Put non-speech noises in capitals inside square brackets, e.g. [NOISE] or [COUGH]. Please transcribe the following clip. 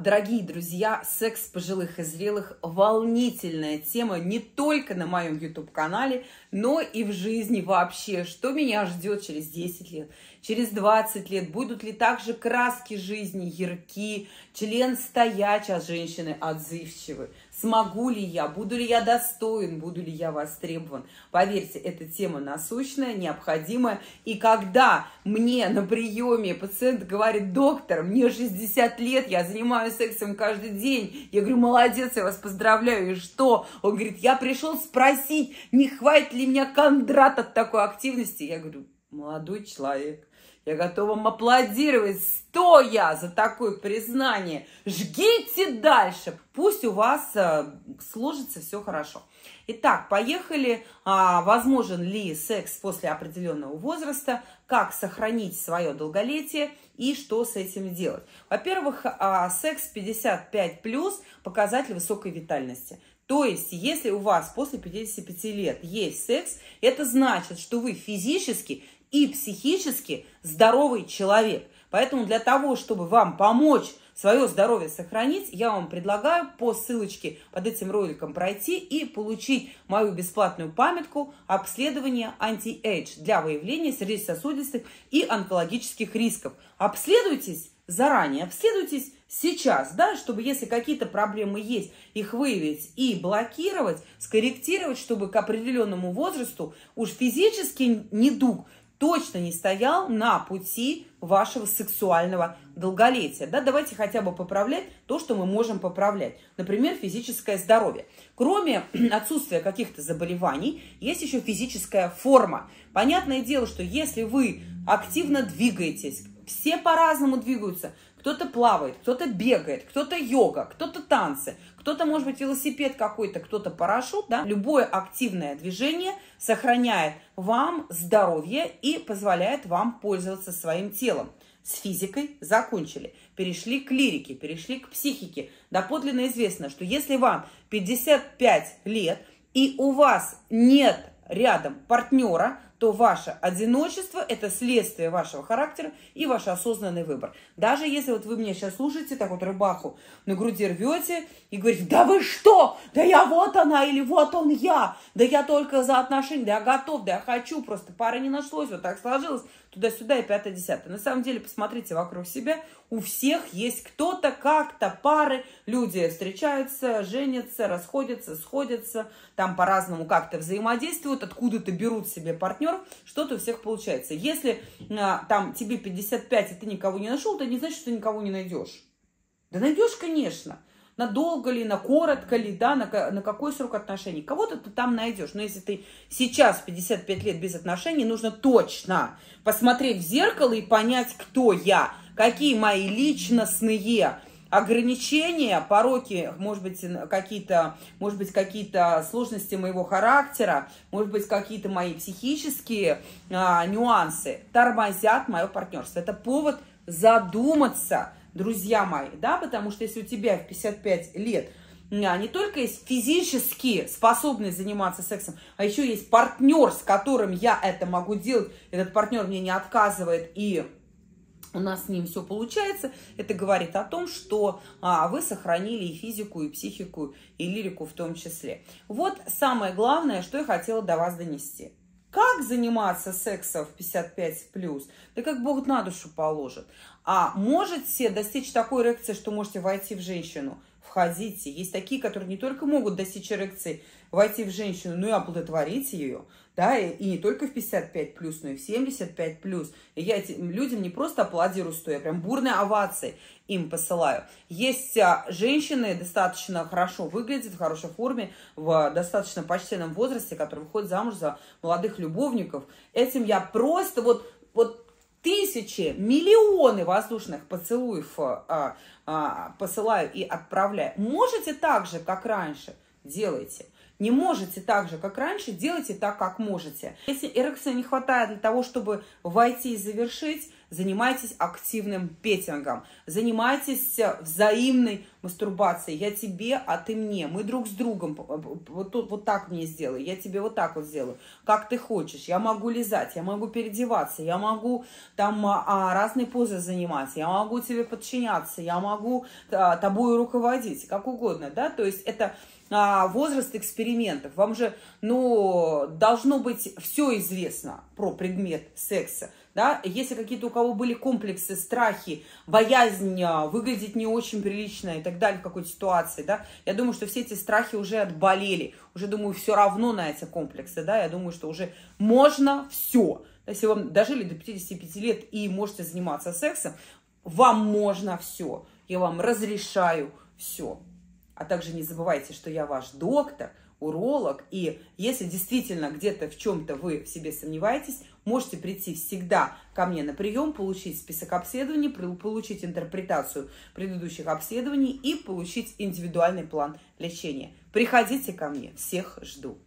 Дорогие друзья, секс пожилых и зрелых – волнительная тема не только на моем YouTube-канале, но и в жизни вообще. Что меня ждет через 10 лет, через 20 лет? Будут ли также краски жизни ярки, член стояч, а женщины отзывчивы? Смогу ли я, буду ли я достоин, буду ли я востребован? Поверьте, эта тема насущная, необходимая. И когда мне на приеме пациент говорит, доктор, мне 60 лет, я занимаюсь сексом каждый день. Я говорю, молодец, я вас поздравляю. И что? Он говорит, я пришел спросить, не хватит ли меня кондрат от такой активности. Я говорю, молодой человек, я готова вам аплодировать, стоя за такое признание. Жгите дальше. Пусть у вас э, сложится все хорошо. Итак, поехали. А, возможен ли секс после определенного возраста? Как сохранить свое долголетие и что с этим делать? Во-первых, а, секс 55 плюс показатель высокой витальности. То есть, если у вас после 55 лет есть секс, это значит, что вы физически и психически здоровый человек. Поэтому для того, чтобы вам помочь свое здоровье сохранить, я вам предлагаю по ссылочке под этим роликом пройти и получить мою бесплатную памятку обследования anti-age для выявления сердечно-сосудистых и онкологических рисков. Обследуйтесь заранее, обследуйтесь сейчас, да, чтобы если какие-то проблемы есть, их выявить и блокировать, скорректировать, чтобы к определенному возрасту уж физический недуг точно не стоял на пути вашего сексуального долголетия. Да, давайте хотя бы поправлять то, что мы можем поправлять. Например, физическое здоровье. Кроме [CLEARS THROAT] отсутствия каких-то заболеваний, есть еще физическая форма. Понятное дело, что если вы активно двигаетесь, все по-разному двигаются, кто-то плавает, кто-то бегает, кто-то йога, кто-то танцы, кто-то, может быть, велосипед какой-то, кто-то парашют, да, любое активное движение сохраняет вам здоровье и позволяет вам пользоваться своим телом. С физикой закончили, перешли к лирике, перешли к психике. Доподлинно известно, что если вам 55 лет и у вас нет рядом партнера, то ваше одиночество – это следствие вашего характера и ваш осознанный выбор. Даже если вот вы меня сейчас слушаете, так вот рыбаху на груди рвете и говорите, да вы что, да я вот она или вот он я, да я только за отношения, да я готов, да я хочу, просто пары не нашлось, вот так сложилось, туда-сюда и пятое-десятое. На самом деле, посмотрите вокруг себя, у всех есть кто-то, как-то, пары, люди встречаются, женятся, расходятся, сходятся, там по-разному как-то взаимодействуют, откуда-то берут себе партнер, что-то у всех получается. Если а, там тебе 55, и ты никого не нашел, это не значит, что ты никого не найдешь. Да найдешь, конечно надолго ли, на коротко ли, да, на, на какой срок отношений. Кого-то ты там найдешь. Но если ты сейчас 55 лет без отношений, нужно точно посмотреть в зеркало и понять, кто я, какие мои личностные ограничения, пороки, может быть, какие-то, может быть, какие-то сложности моего характера, может быть, какие-то мои психические а, нюансы тормозят мое партнерство. Это повод задуматься, друзья мои, да, потому что если у тебя в 55 лет а, не только есть физически способность заниматься сексом, а еще есть партнер, с которым я это могу делать, этот партнер мне не отказывает и у нас с ним все получается, это говорит о том, что а, вы сохранили и физику, и психику, и лирику в том числе. Вот самое главное, что я хотела до вас донести. Как заниматься сексом в 55+, да как Бог на душу положит. А можете достичь такой эрекции, что можете войти в женщину? Входите. Есть такие, которые не только могут достичь эрекции, войти в женщину, но и оплодотворить ее. Да, и, и не только в 55 плюс, но и в 75 плюс. И я этим людям не просто аплодирую стоя, прям бурные овации им посылаю. Есть а, женщины, достаточно хорошо выглядят, в хорошей форме, в достаточно почтенном возрасте, которые выходят замуж за молодых любовников. Этим я просто вот, вот тысячи, миллионы воздушных поцелуев а, а, посылаю и отправляю. Можете так же, как раньше, делайте. Не можете так же, как раньше, делайте так, как можете. Если эрекции не хватает для того, чтобы войти и завершить, занимайтесь активным петингом, занимайтесь взаимной мастурбацией. Я тебе, а ты мне. Мы друг с другом. Вот, тут, вот так мне сделай, я тебе вот так вот сделаю. Как ты хочешь. Я могу лизать, я могу переодеваться, я могу там а, разные позы заниматься, я могу тебе подчиняться, я могу а, тобой руководить, как угодно, да, то есть это а, возраст экспериментов. Вам же, ну, должно быть все известно про предмет секса. Да? Если какие-то у кого были комплексы, страхи, боязнь а, выглядеть не очень прилично и так далее в какой-то ситуации, да, я думаю, что все эти страхи уже отболели, уже, думаю, все равно на эти комплексы, да, я думаю, что уже можно все. Если вам дожили до 55 лет и можете заниматься сексом, вам можно все. Я вам разрешаю все. А также не забывайте, что я ваш доктор, уролог. И если действительно где-то в чем-то вы в себе сомневаетесь, можете прийти всегда ко мне на прием, получить список обследований, получить интерпретацию предыдущих обследований и получить индивидуальный план лечения. Приходите ко мне, всех жду.